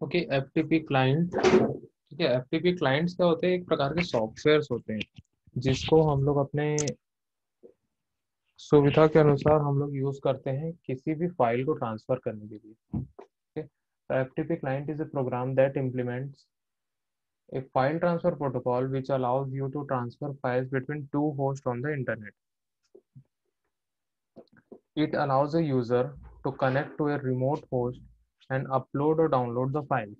Okay FTP client ठीक है? FTP clients क्या होते हैं? एक प्रकार के सॉफ्टवेयर होते हैं, जिसको हम लोग अपने सुविधा के अनुसार हम लोग यूज़ करते हैं किसी भी फ़ाइल को ट्रांसफ़र करने के लिए FTP client is a program that implement a file transfer protocol which allows you to transfer file between two host on the internet it allows a user to connect to a remote host and upload or download the files.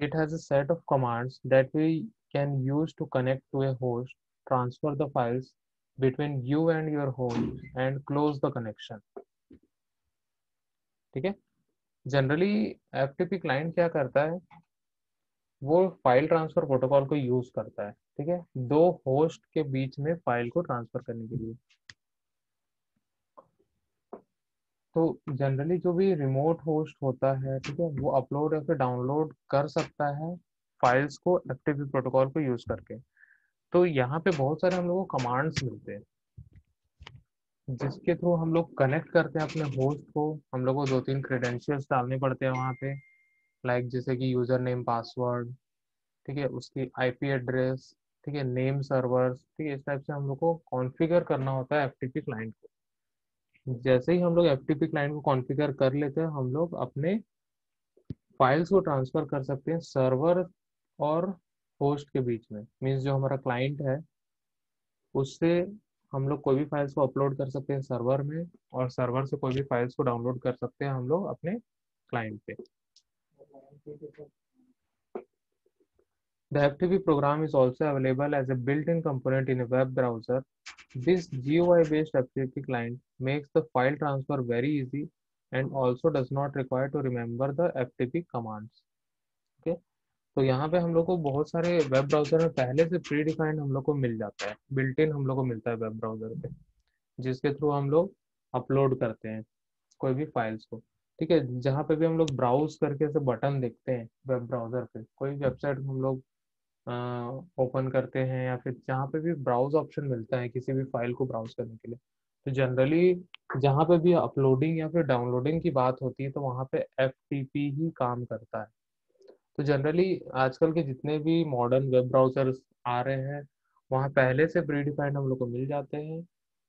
It has a set of commands that we can use to connect to a host, transfer the files between you and your host, and close the connection. ठीक है generally F client क्या करता है वो file transfer protocol को use करता है ठीक है दो होस्ट के बीच में फ़ाइल को ट्रांसफ़र करने के लिए तो जनरली जो भी रिमोट होस्ट होता है, ठीक है, वो अपलोड या फिर डाउनलोड कर सकता है फाइल्स को एफ़ प्रोटोकॉल को यूज़ करके। तो यहाँ पे बहुत सारे हम लोग को कमांड्स मिलते हैं, जिसके थ्रू हम लोग कनेक्ट करते हैं अपने होस्ट को। हम लोग को दो तीन क्रेडेंशियल्स डालने पड़ते हैं वहाँ पे लाइक जैसे कि यूज़र नेम पासवर्ड ठीक है, उसकी आईपी एड्रेस ठीक है नेम सर्वर्स ठीक है, इस टाइप से हम लोग को कॉन्फ़िगर करना होता है एफ़ क्लाइंट को। जैसे ही हम लोग एफटीपी क्लाइंट को कॉन्फ़िगर कर लेते हैं, हम लोग अपने फाइल्स को ट्रांसफ़र कर सकते हैं सर्वर और होस्ट के बीच में। मीन्स जो हमारा क्लाइंट है, उससे हम लोग कोई भी फाइल्स को अपलोड कर सकते हैं सर्वर में और सर्वर से कोई भी फाइल्स को डाउनलोड कर सकते हैं हम लोग अपने क्लाइंट पे। The FTP program is also available as a built-in component in a web browser. This GUI-based FTP client makes the file transfer very easy and also does not require to remember the FTP commands. Okay. तो यहाँ पे हम लोग को बहुत सारे web browser में पहले से प्री डिफाइंड हम लोग को मिल जाता है बिल्ट इन हम लोग को मिलता है वेब ब्राउज़र पे जिसके थ्रू हम लोग अपलोड करते हैं कोई भी फाइल्स को ठीक है जहाँ पे भी हम लोग ब्राउज करके ऐसे बटन देखते हैं वेब ब्राउज़र पे कोई वेबसाइट हम लोग ओपन करते हैं या फिर जहाँ पे भी ब्राउज ऑप्शन मिलता है किसी भी फ़ाइल को ब्राउज करने के लिए। तो जनरली जहाँ पे भी अपलोडिंग या फिर डाउनलोडिंग की बात होती है तो वहाँ पे एफटीपी ही काम करता है। तो जनरली आजकल के जितने भी मॉडर्न वेब ब्राउजर्स आ रहे हैं, वहाँ पहले से प्री डिफाइंड हम लोग को मिल जाते हैं,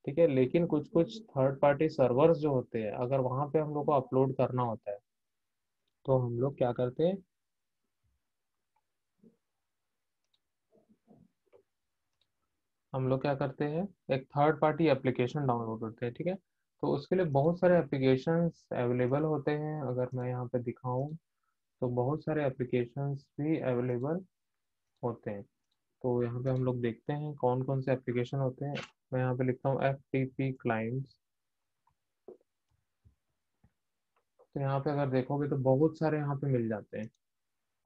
ठीक है? लेकिन कुछ कुछ थर्ड पार्टी सर्वर्स जो होते हैं, अगर वहाँ पे हम लोग को अपलोड करना होता है तो हम लोग क्या करते हैं हम लोग क्या करते हैं, एक थर्ड पार्टी एप्लीकेशन डाउनलोड करते हैं, ठीक है? तो उसके लिए बहुत सारे एप्लीकेशन अवेलेबल होते हैं, अगर मैं यहाँ पे दिखाऊँ तो बहुत सारे एप्लीकेशंस भी अवेलेबल होते हैं। तो यहाँ पे हम लोग देखते हैं कौन कौन से एप्लीकेशन होते हैं। मैं यहाँ पे लिखता हूँ एफ़ टी पी क्लाइंट्स तो यहाँ पे अगर देखोगे तो बहुत सारे यहाँ पे मिल जाते हैं,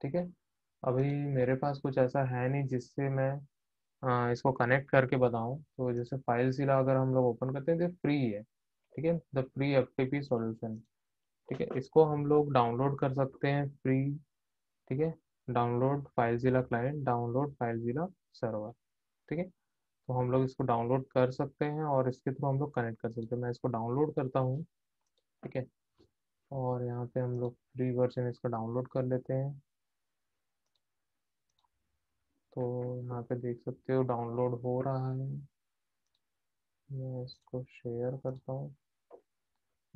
ठीक है? अभी मेरे पास कुछ ऐसा है नहीं जिससे मैं आ, इसको कनेक्ट करके बताऊँ तो जैसे फ़ाइल सिला अगर हम लोग ओपन करते हैं तो फ्री है ठीक है? The free F T P solution ठीक है? इसको हम लोग डाउनलोड कर सकते हैं फ्री ठीक है? Download FileZilla client download FileZilla server ठीक है? तो हम लोग इसको डाउनलोड कर सकते हैं और इसके थ्रू हम लोग कनेक्ट कर सकते हैं। मैं इसको डाउनलोड करता हूँ ठीक है? और यहाँ पे हम लोग फ्री वर्जन इसका डाउनलोड कर लेते हैं। तो यहाँ पे देख सकते हो डाउनलोड हो रहा है। मैं इसको शेयर करता हूँ।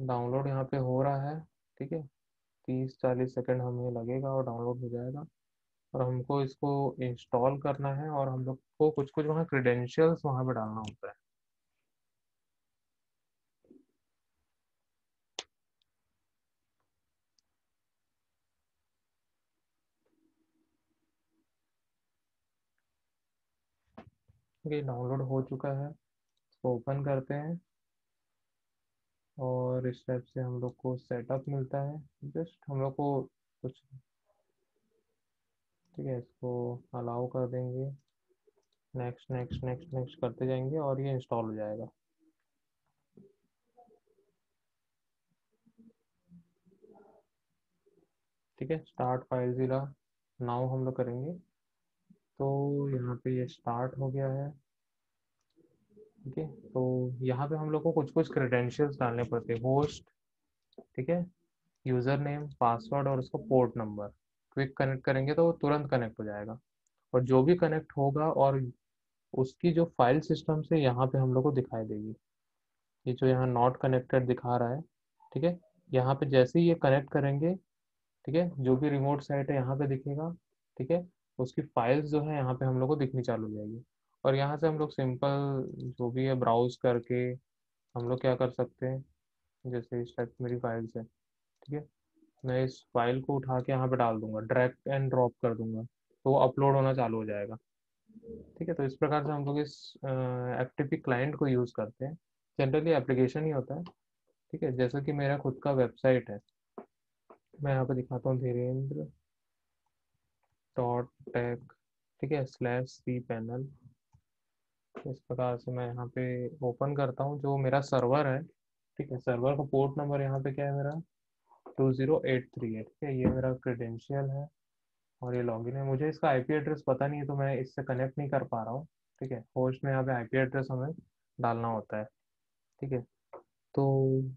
डाउनलोड यहाँ पे हो रहा है, ठीक है? तीस चालीस सेकेंड हमें लगेगा और डाउनलोड हो जाएगा। और हमको इसको इंस्टॉल करना है और हम लोग को कुछ कुछ वहाँ क्रीडेंशियल्स वहाँ पे डालना होता है। डाउनलोड हो चुका है, इसको ओपन करते हैं। और इस टाइप से हम लोग को सेटअप मिलता है। जस्ट हम लोग को कुछ, ठीक है, इसको अलाउ कर देंगे। नेक्स्ट नेक्स्ट नेक्स्ट नेक्स्ट करते जाएँगे और ये इंस्टॉल हो जाएगा। ठीक है स्टार्ट फ़ाइल ज़िला नाउ हम लोग करेंगे। तो यहाँ पे ये स्टार्ट हो गया है। ठीक है तो यहाँ पे हम लोग को कुछ कुछ क्रेडेंशियल्स डालने पड़ते हैं। होस्ट ठीक है यूज़र नेम पासवर्ड और उसका पोर्ट नंबर क्विक कनेक्ट करेंगे तो वो तुरंत कनेक्ट हो जाएगा। और जो भी कनेक्ट होगा और उसकी जो फ़ाइल सिस्टम से यहाँ पे हम लोग को दिखाई देगी। ये जो यहाँ नॉट कनेक्टेड दिखा रहा है, ठीक है, यहाँ पे जैसे ही ये कनेक्ट करेंगे, ठीक है, जो भी रिमोट साइट है यहाँ पे दिखेगा, ठीक है उसकी फाइल्स जो है यहाँ पे हम लोग को दिखनी चालू हो जाएगी। और यहाँ से हम लोग सिंपल जो भी है ब्राउज करके हम लोग क्या कर सकते हैं, जैसे इस टाइप मेरी फाइल्स है, ठीक है? मैं इस फ़ाइल को उठा के यहाँ पे डाल दूँगा, ड्रैग एंड ड्रॉप कर दूँगा तो वो अपलोड होना चालू हो जाएगा। ठीक है तो इस प्रकार से हम लोग इस एफ़ क्लाइंट को यूज़ करते हैं। जनरली एप्लीकेशन ही होता है, ठीक है? जैसे कि मेरा खुद का वेबसाइट है, मैं यहाँ पे दिखाता हूँ धीरेन्द्र। डॉट टेक ठीक है स्लैश सी पैनल इस प्रकार से मैं यहाँ पे ओपन करता हूँ, जो मेरा सर्वर है, ठीक है सर्वर का पोर्ट नंबर यहाँ पे क्या है मेरा? टू ज़ीरो एट थ्री है, ठीक है, ये मेरा क्रेडेंशियल है, और ये लॉगिन है। मुझे इसका आईपी एड्रेस पता नहीं है तो मैं इससे कनेक्ट नहीं कर पा रहा हूँ, ठीक है। होस्ट में यहाँ पे आईपी एड्रेस हमें डालना होता है, ठीक है। तो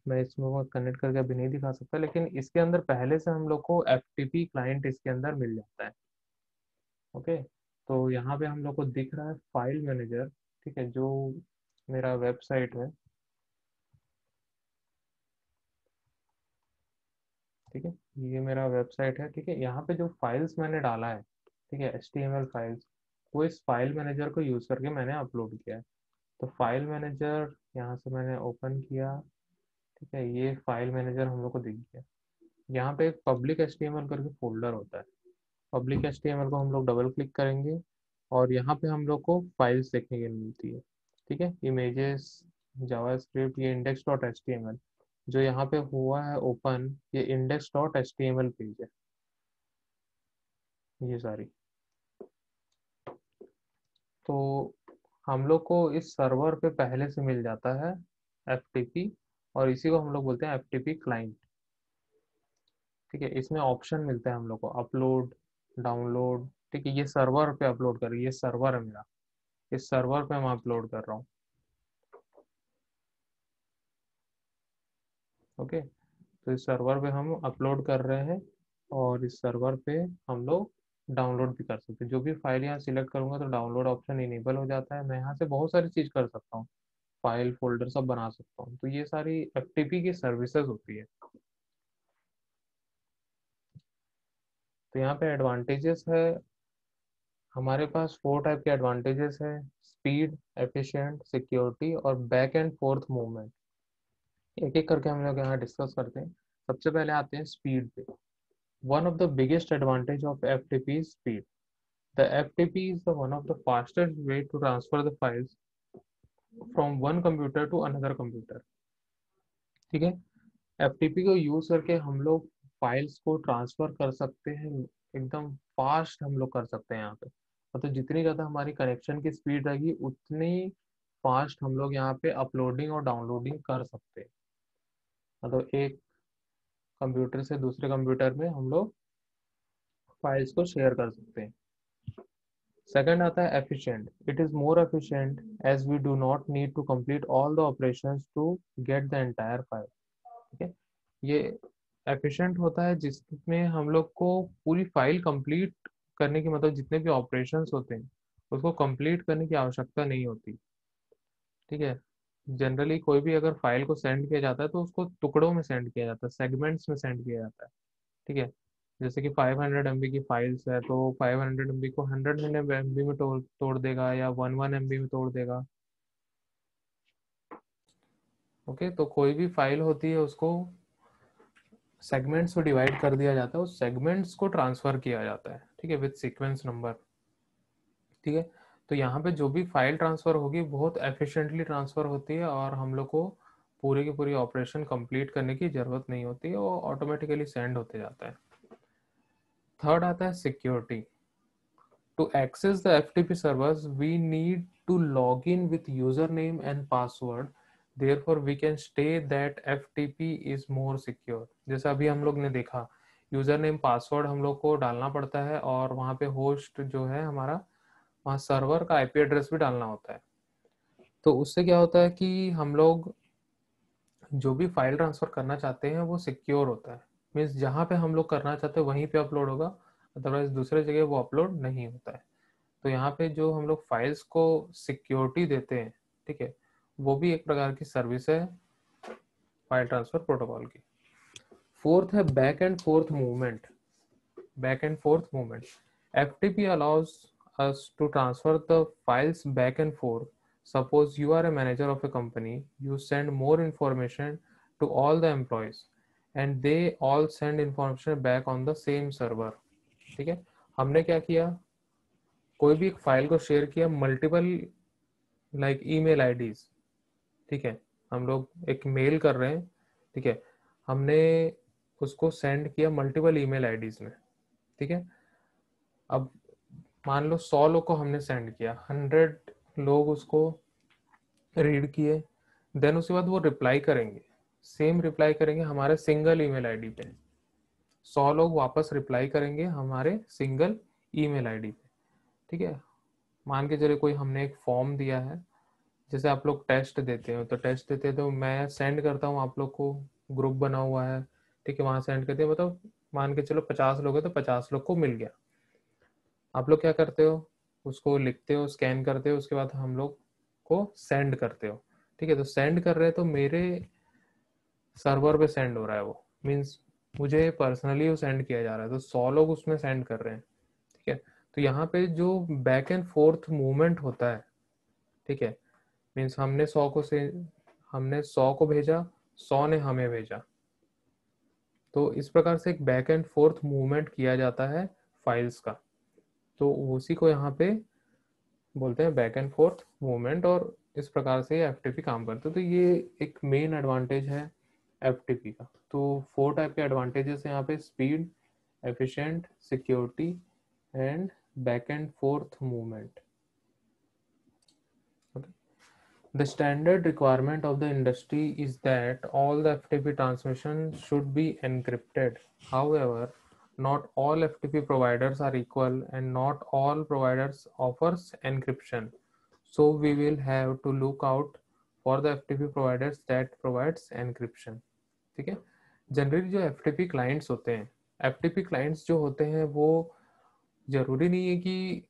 मैं इसमें कनेक्ट करके अभी नहीं दिखा सकता, लेकिन इसके अंदर पहले से हम लोग को एफटीपी क्लाइंट इसके अंदर मिल जाता है। ओके? तो यहाँ पे हम लोग को दिख रहा है फ़ाइल मैनेजर, ठीक है, जो मेरा वेबसाइट है। ठीक है, ये मेरा वेबसाइट है, ठीक है। यहाँ पे जो फाइल्स मैंने डाला है, ठीक है एच फाइल्स, वो इस फ़ाइल मैनेजर को यूज़ करके मैंने अपलोड किया है। तो फ़ाइल मैनेजर, यहाँ से मैंने ओपन किया, ठीक है, ये फ़ाइल मैनेजर हम लोग को दिख गया। यहाँ पे एक पब्लिक एच करके फोल्डर होता है। पब्लिक एच को हम लोग डबल क्लिक करेंगे और यहाँ पे हम लोग को फाइल्स देखने के मिलती है। ठीक है? इमेजेस जावा स्क्रिप्ट ये इंडेक्स डॉट एच जो यहाँ पे हुआ है ओपन ये इंडेक्स डॉट एच पेज है। ये सारी। तो हम लोग को इस सर्वर पे पहले से मिल जाता है एफटीपी और इसी को हम लोग बोलते हैं एफटीपी क्लाइंट ठीक है? इसमें ऑप्शन मिलता है हम लोग को। अपलोड डाउनलोड, ठीक है, ये सर्वर पे अपलोड कर ये सर्वर है मेरा इस सर्वर पे मैं अपलोड कर रहा हूँ। ओके तो इस सर्वर पे हम अपलोड कर रहे हैं और इस सर्वर पे हम लोग डाउनलोड भी कर सकते हैं। जो भी फ़ाइल यहाँ सिलेक्ट करूँगा तो डाउनलोड ऑप्शन इनेबल हो जाता है। मैं यहाँ से बहुत सारी चीज़ कर सकता हूँ, फ़ाइल, फोल्डर सब बना सकता हूँ। तो ये सारी एफ़ की सर्विसेज़ होती है। तो यहाँ पे एडवांटेजेस है। हमारे पास फोर टाइप के एडवांटेजेस है स्पीड एफिशिएंट सिक्योरिटी और बैक एंड फोर्थ मूवमेंट एक एक करके हम लोग यहाँ डिस्कस करते हैं। सबसे पहले आते हैं स्पीड पे। One of the biggest advantage of F T speed the F T P is one of the fastest way to transfer the files from one computer to another computer ठीक है? F T P को use करके हम लोग files को transfer कर सकते हैं, एकदम फास्ट हम लोग कर सकते हैं यहाँ पे। मतलब तो जितनी ज़्यादा हमारी कनेक्शन की स्पीड रहेगी, उतनी फास्ट हम लोग यहाँ पे अपलोडिंग और डाउनलोडिंग कर सकते हैं। मतलब तो एक कंप्यूटर से दूसरे कंप्यूटर में हम लोग फाइल्स को शेयर कर सकते हैं। सेकंड आता है efficient it is more efficient as we do not need to complete all the operations to get the entire file ठीक है? ये एफिशिएंट होता है, जिसमें हम लोग को पूरी फ़ाइल कंप्लीट करने की मतलब जितने भी ऑपरेशंस होते हैं, उसको कंप्लीट करने की आवश्यकता नहीं होती। ठीक है? जनरली कोई भी अगर फ़ाइल को सेंड किया जाता है तो उसको टुकड़ों में सेंड किया जाता है, सेगमेंट्स में सेंड किया जाता है। ठीक है? जैसे कि 500 हंड्रेड की फाइल्स है तो 500 हंड्रेड को 100 एम में तोड़ तोड़ देगा या वन वन एम में तोड़ देगा। ओके? तो कोई भी फ़ाइल होती है उसको सेगमेंट्स में डिवाइड कर दिया जाता है, उस सेगमेंट्स को ट्रांसफ़र किया जाता है, ठीक है विद सीक्वेंस नंबर ठीक है? तो यहाँ पे जो भी फ़ाइल ट्रांसफ़र होगी, बहुत एफिशिएंटली ट्रांसफ़र होती है और हम लोग को पूरे की पूरी ऑपरेशन कंप्लीट करने की ज़रूरत नहीं होती है, वो ऑटोमेटिकली सेंड होते जाता है। थर्ड आता है security to access the F T P servers we need to log in with user name and password therefore, we can state that FTP is more secure. जैसा अभी हम लोग ने देखा यूज़र नेम पासवर्ड हम लोग को डालना पड़ता है और वहाँ पे होस्ट जो है हमारा, वहाँ सर्वर का आईपी एड्रेस भी डालना होता है। तो उससे क्या होता है कि हम लोग जो भी फ़ाइल ट्रांसफ़र करना चाहते हैं, वो सिक्योर होता है। मीन्स जहाँ पे हम लोग करना चाहते हैं, वहीं पे अपलोड होगा अदरवाइज़ दूसरे जगह वो अपलोड नहीं होता है। तो यहाँ पे जो हम लोग फाइल्स को सिक्योरिटी देते हैं, ठीक है वो भी एक प्रकार की सर्विस है फ़ाइल ट्रांसफ़र प्रोटोकॉल की। फोर्थ है back and forth movement back and forth movement F T P allows to transfer the files back and forth suppose you are a manager of a company you send more information to all the employees and they all send information back on the same server ठीक है? हमने क्या किया? कोई भी एक file को share किया मल्टीपल लाइक ई मेल आई डीज ठीक है? हम लोग एक मेल कर रहे हैं, ठीक है? हमने उसको सेंड किया मल्टीपल ईमेल आईडीज में, ठीक है? अब मान लो सौ लोग को हमने सेंड किया हंड्रेड लोग उसको रीड किए देन उसके बाद वो रिप्लाई करेंगे सेम रिप्लाई करेंगे हमारे सिंगल ईमेल आईडी पे। सौ लोग वापस रिप्लाई करेंगे हमारे सिंगल ईमेल आईडी पे, ठीक है? मान के चले कोई हमने एक फॉर्म दिया है जैसे आप लोग टेस्ट देते हो तो टेस्ट देते हैं तो मैं सेंड करता हूँ आप लोग को ग्रुप बना हुआ है, ठीक है, वहाँ सेंड करते हैं मतलब मान के चलो पचास लोग है तो पचास लोग को मिल गया। आप लोग क्या करते हो, उसको लिखते हो स्कैन करते हो, उसके बाद हम लोग को सेंड करते हो, ठीक है तो सेंड कर रहे हैं तो मेरे सर्वर पे सेंड हो रहा है वो मीन्स मुझे पर्सनली वो सेंड किया जा रहा है तो सौ लोग उसमें सेंड कर रहे हैं, ठीक है तो यहाँ पे जो बैक एंड फोर्थ मूवमेंट होता है, ठीक है मीन्स हमने सौ को से, हमने सौ को भेजा, सौ ने हमें भेजा। तो इस प्रकार से एक बैक एंड फोर्थ मूवमेंट किया जाता है फाइल्स का। तो उसी को यहाँ पे बोलते हैं बैक एंड फोर्थ मूवमेंट और इस प्रकार से एफटीपी काम करते तो ये एक मेन एडवांटेज है एफटीपी का। तो फोर टाइप के एडवांटेजेस हैं यहाँ पे speed efficient security and back and forth movement The standard requirement of the industry is that all the FTP transmission should be encrypted. However, not all FTP providers are equal and not all providers offers encryption. So we will have to look out for the FTP providers that provides encryption. ठीक है generally जो FTP clients होते हैं FTP clients जो होते हैं वो जरूरी नहीं है कि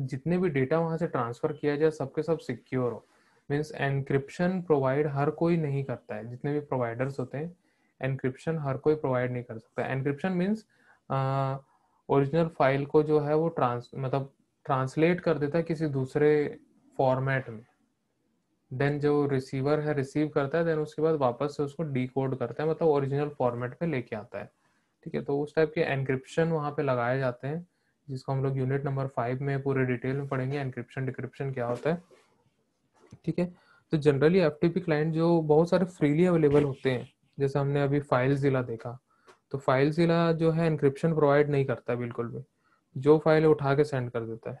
जितने भी डेटा वहाँ से ट्रांसफ़र किया जाए, सबके सब सिक्योर हो। मीन्स एनक्रिप्शन प्रोवाइड हर कोई नहीं करता है। जितने भी प्रोवाइडर्स होते हैं एनक्रिप्शन हर कोई प्रोवाइड नहीं कर सकता। एनक्रिप्शन मीन्स ओरिजिनल फ़ाइल को जो है वो ट्रांस मतलब ट्रांसलेट कर देता है किसी दूसरे फॉर्मेट में। देन जो रिसीवर है रिसीव करता है देन उसके बाद वापस से उसको डी करता है मतलब ओरिजिनल फॉर्मेट पे लेके आता है। ठीक है तो उस टाइप के एनक्रिप्शन वहाँ पे लगाए जाते हैं। जिसको हम लोग यूनिट नंबर फाइव में पूरे डिटेल में पढ़ेंगे एनक्रिप्शन डिक्रिप्शन क्या होता है, ठीक है? तो जनरली एफ़ क्लाइंट जो बहुत सारे फ्रीली अवेलेबल होते हैं, जैसे हमने अभी फ़ाइल जिला देखा तो फ़ाइल जिला जो है एनक्रिप्शन प्रोवाइड नहीं करता बिल्कुल भी। जो फ़ाइल उठा के सेंड कर देता है,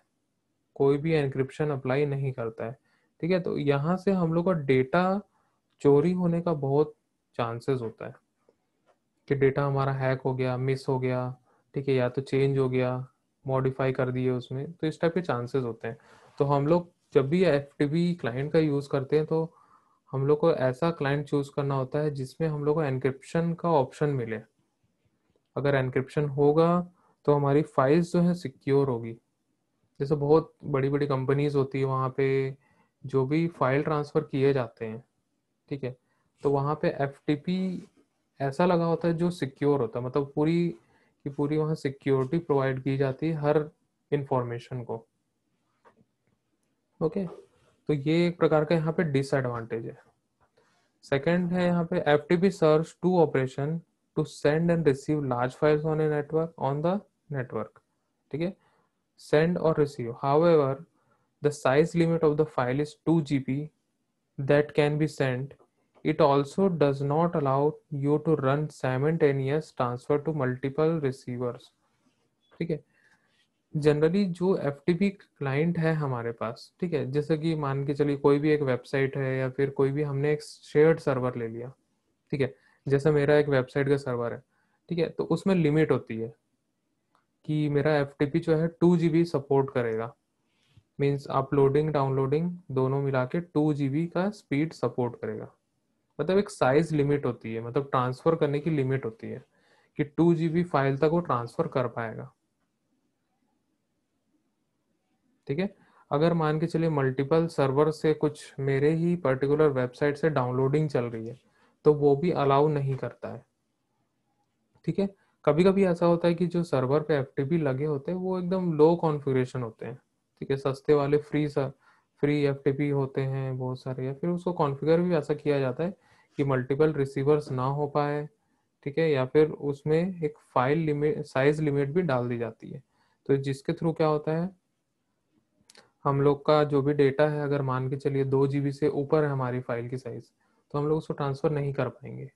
कोई भी एनक्रिप्शन अप्लाई नहीं करता है, ठीक है? तो यहाँ से हम लोग का डेटा चोरी होने का बहुत चांसेस होता है, कि डेटा हमारा हैक हो गया मिस हो गया, ठीक है? या तो चेंज हो गया मॉडिफाई कर दिए उसमें तो इस टाइप के चांसेस होते हैं। तो हम लोग जब भी एफटीपी क्लाइंट का यूज़ करते हैं तो हम लोग को ऐसा क्लाइंट चूज़ करना होता है जिसमें हम लोग को एनक्रिप्शन का ऑप्शन मिले। अगर एनक्रिप्शन होगा तो हमारी फाइल्स जो है सिक्योर होगी। जैसे बहुत बड़ी बड़ी कंपनीज़ होती है, वहाँ पे जो भी फ़ाइल ट्रांसफ़र किए जाते हैं, ठीक है? तो वहाँ पे एफटीपी ऐसा लगा होता है जो सिक्योर होता है मतलब पूरी कि पूरी वहाँ सिक्योरिटी प्रोवाइड की जाती है हर इंफॉर्मेशन को। Okay okay? तो ये एक प्रकार का यहाँ पे डिसएडवांटेज है। सेकंड है यहाँ पे F T P search to operation to send and receive large files on a network on the network ठीक है? सेंड और receive however the size limit of the file is two G P that can be send It also does not allow you to run simultaneous transfer to multiple receivers. ठीक है? Generally जो F client है हमारे पास, ठीक है? जैसे कि मान के चलिए कोई भी एक वेबसाइट है या फिर कोई भी हमने एक शेयर्ड सर्वर ले लिया, ठीक है? जैसे मेरा एक वेबसाइट का सर्वर है, ठीक है? तो उसमें लिमिट होती है कि मेरा एफ़ जो है टू जी बी सपोर्ट करेगा। मीन्स अपलोडिंग डाउनलोडिंग दोनों मिला के टू जी बी का स्पीड सपोर्ट करेगा। मतलब एक साइज़ लिमिट होती है मतलब ट्रांसफ़र करने की लिमिट होती है कि टू जी फ़ाइल तक वो ट्रांसफ़र कर पाएगा। ठीक है? अगर मान के चलिए मल्टीपल सर्वर से कुछ मेरे ही पर्टिकुलर वेबसाइट से डाउनलोडिंग चल रही है तो वो भी अलाउ नहीं करता है। ठीक है? कभी कभी ऐसा होता है कि जो सर्वर पे एफटीपी लगे होते हैं, वो एकदम लो कॉन्फ़िगरेशन होते हैं। ठीक है? सस्ते वाले फ्री फ्री एफ़ होते हैं बहुत सारे, या फिर उसको कॉन्फ़िगर भी ऐसा किया जाता है कि मल्टीपल रिसीवर्स ना हो पाए, ठीक है, या फिर उसमें एक फ़ाइल लिमिट साइज़ लिमिट भी डाल दी जाती है। तो जिसके थ्रू क्या होता है? हम लोग का जो भी डेटा है, अगर मान के चलिए दो जी से ऊपर है हमारी फ़ाइल की साइज़ तो हम लोग उसको ट्रांसफ़र नहीं कर पाएँगे।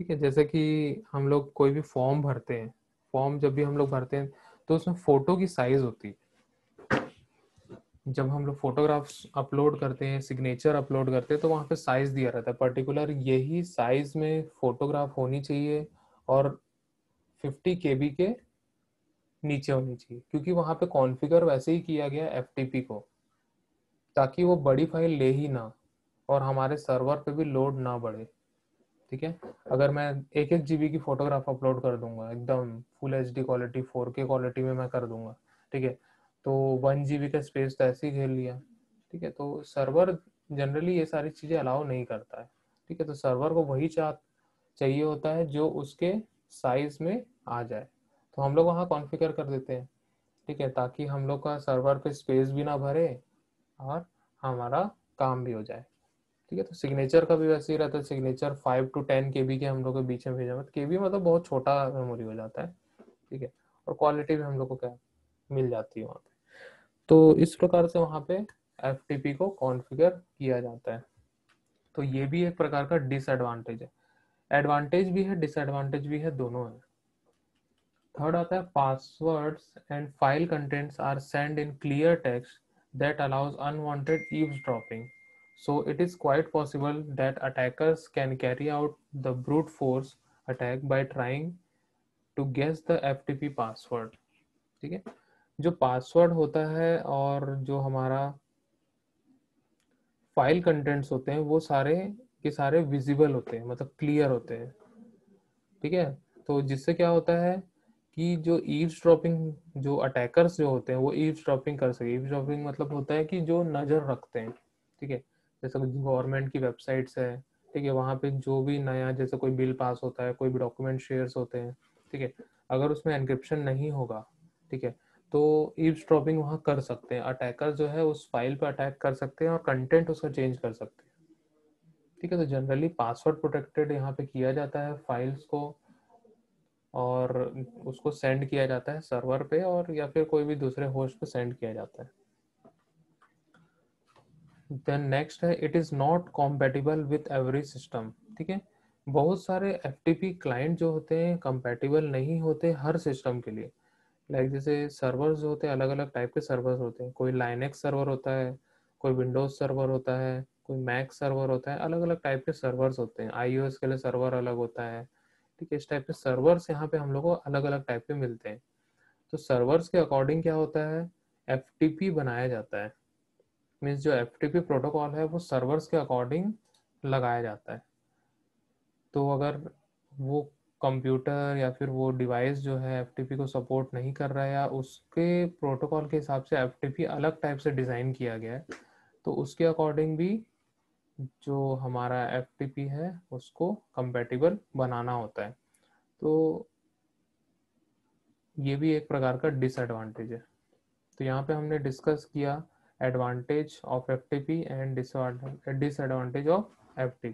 ठीक है, जैसे कि हम लोग कोई भी फॉर्म भरते हैं फॉर्म जब भी हम लोग भरते हैं तो उसमें फ़ोटो की साइज़ होती है। जब हम लोग फोटोग्राफ्स अपलोड करते हैं सिग्नेचर अपलोड करते हैं तो वहाँ पे साइज़ दिया रहता है। पर्टिकुलर यही साइज़ में फोटोग्राफ होनी चाहिए और 50 के बी के नीचे होनी चाहिए। क्योंकि वहाँ पे कॉन्फ़िगर वैसे ही किया गया एफटीपी को, ताकि वो बड़ी फ़ाइल ले ही ना और हमारे सर्वर पे भी लोड ना बढ़े। ठीक है? अगर मैं एक एक जीबी की फोटोग्राफ अपलोड कर दूँगा, एकदम full H D quality four quality में मैं कर दूँगा। ठीक है? तो वन जीबी का स्पेस तो ऐसे ही घेर लिया। ठीक है तो सर्वर जनरली ये सारी चीज़ें अलाउ नहीं करता है। ठीक है तो सर्वर को वही चाह, चाहिए होता है जो उसके साइज़ में आ जाए। तो हम लोग वहाँ कॉन्फ़िगर कर देते हैं। ठीक है, ताकि हम लोग का सर्वर पे स्पेस भी ना भरे और हमारा काम भी हो जाए। ठीक है तो सिग्नेचर का भी वैसे ही रहता है। Signature five to ten K B के हम लोग के बीच में भेजा के बी मतलब बहुत छोटा मेमोरी हो जाता है। ठीक है, और क्वालिटी भी हम लोग को क्या मिल जाती है वहाँ पे। तो इस प्रकार से वहाँ पे एफटीपी को कॉन्फिगर किया जाता है। तो ये भी एक प्रकार का डिसएडवांटेज है। एडवांटेज भी है डिसएडवांटेज भी है, दोनों है। थर्ड आता है passwords and file contents are send in clear text that allows unwanted eavesdropping so it is quite possible that attackers can carry out the brute force attack by trying to guess the F T P password ठीक है? जो password होता है और जो हमारा file contents होते हैं, वो सारे के सारे विजिबल होते हैं मतलब क्लियर होते हैं। ठीक है? तो जिससे क्या होता है कि जो ईव ड्रॉपिंग जो अटैकर्स जो होते हैं, वो ईव ड्रॉपिंग कर सके। ईव ड्रॉपिंग मतलब होता है कि जो नज़र रखते हैं। ठीक है? जैसे गवर्नमेंट की वेबसाइट्स है। ठीक है? वहाँ पे जो भी नया, जैसे कोई बिल पास होता है, कोई भी डॉक्यूमेंट शेयर्स होते हैं। ठीक है? अगर उसमें एनक्रिप्शन नहीं होगा, ठीक है तो ईव स्ट्रॉपिंग वहाँ कर सकते हैं। अटैकर जो है उस फ़ाइल पर अटैक कर सकते हैं और कंटेंट उसका चेंज कर सकते हैं। ठीक है तो जनरली पासवर्ड प्रोटेक्टेड यहाँ पे किया जाता है फाइल्स को और उसको सेंड किया जाता है सर्वर पे और या फिर कोई भी दूसरे होस्ट पे सेंड किया जाता है। देन नेक्स्ट है it is not compatible with every system ठीक है, बहुत सारे एफ़ क्लाइंट जो होते हैं कंपेटिबल नहीं होते हर सिस्टम के लिए। लाइक जैसे सर्वर्स होते हैं अलग अलग टाइप के सर्वर्स होते हैं। कोई लाइनेक्स सर्वर होता है, कोई विंडोज़ सर्वर होता है, कोई मैक सर्वर होता है अलग अलग टाइप के सर्वर्स होते हैं। आईओएस के लिए सर्वर अलग होता है। ठीक है, इस टाइप के सर्वर्स यहाँ पे हम लोग को अलग अलग टाइप के मिलते हैं। तो सर्वर्स के अकॉर्डिंग क्या होता है? एफटीपी बनाया जाता है। मीन्स जो एफटीपी प्रोटोकॉल है, वो सर्वर्स के अकॉर्डिंग लगाया जाता है। तो अगर वो कंप्यूटर या फिर वो डिवाइस जो है एफटीपी को सपोर्ट नहीं कर रहा है या उसके प्रोटोकॉल के हिसाब से एफटीपी अलग टाइप से डिज़ाइन किया गया है तो उसके अकॉर्डिंग भी जो हमारा एफटीपी है उसको कंपेटिबल बनाना होता है। तो ये भी एक प्रकार का डिसएडवांटेज है। तो यहाँ पे हमने डिस्कस किया advantage of FTP and disadvantage of F